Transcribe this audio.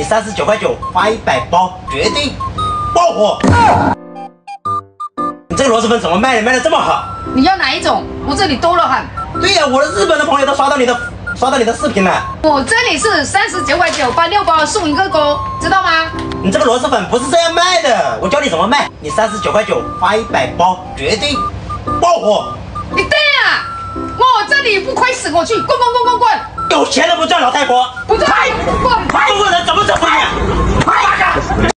你三十九块九发一百包，绝对爆火！你这个螺蛳粉怎么卖的？卖的这么好？你要哪一种？我这里多了很。对呀，我的日本的朋友都刷到你的，刷到你的视频了。我这里是三十九块九发六包送一个锅，知道吗？你这个螺蛳粉不是这样卖的，我教你怎么卖。你三十九块九发一百包，绝对爆火！你对呀，我这里不亏死我去！滚滚滚滚滚！有钱都不赚老太婆，不赚。